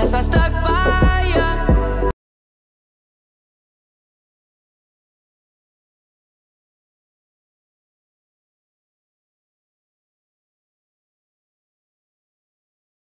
Unless I stuck by.